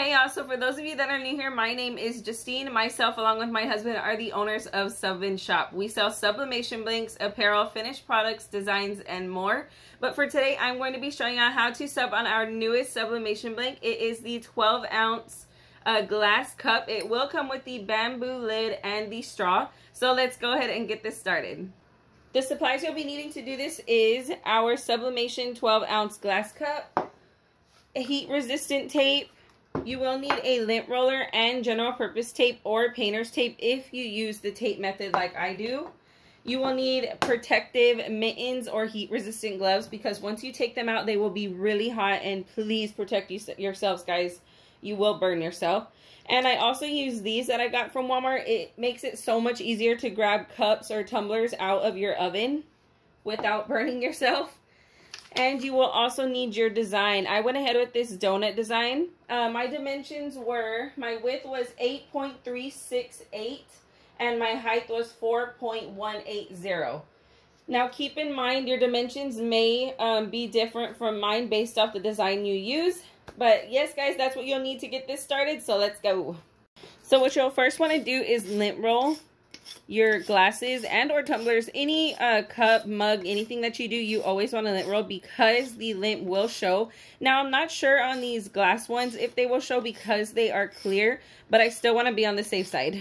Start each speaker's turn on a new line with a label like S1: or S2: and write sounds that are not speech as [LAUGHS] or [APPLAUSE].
S1: Hey y'all, so for those of you that are new here, my name is Justine. Myself, along with my husband, are the owners of Subvin Shop. We sell sublimation blanks, apparel, finished products, designs, and more. But for today, I'm going to be showing you how to sub on our newest sublimation blank. It is the 12 ounce uh, glass cup. It will come with the bamboo lid and the straw. So let's go ahead and get this started. The supplies you'll be needing to do this is our sublimation 12 ounce glass cup, heat resistant tape, you will need a lint roller and general purpose tape or painter's tape if you use the tape method like I do. You will need protective mittens or heat resistant gloves because once you take them out, they will be really hot and please protect you, yourselves, guys. You will burn yourself. And I also use these that I got from Walmart. It makes it so much easier to grab cups or tumblers out of your oven without [LAUGHS] burning yourself. And you will also need your design. I went ahead with this donut design. Uh, my dimensions were, my width was 8.368 and my height was 4.180. Now keep in mind your dimensions may um, be different from mine based off the design you use. But yes guys, that's what you'll need to get this started. So let's go. So what you'll first want to do is lint roll your glasses and or tumblers, any uh, cup, mug, anything that you do, you always want to lint roll because the lint will show. Now, I'm not sure on these glass ones if they will show because they are clear, but I still want to be on the safe side.